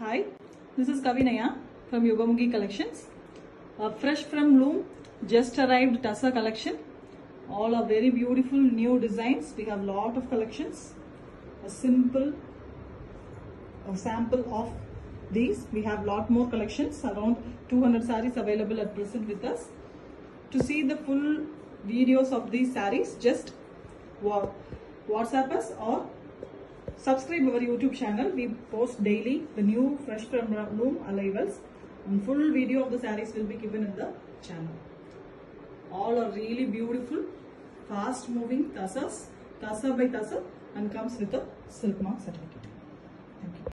Hi, this is Kavinaya from Yugamugi Collections. Uh, fresh from Loom, just arrived Tussar collection. All are very beautiful new designs. We have lot of collections. A simple a sample of these. We have lot more collections. Around 200 sarees available at present with us. To see the full videos of these sarees, just WhatsApp us or subscribe our YouTube channel. We post daily the new fresh from loom arrivals and full video of the sarees will be given in the channel. All are really beautiful, fast moving tussars, tussar by tussar and comes with a silk mark certificate.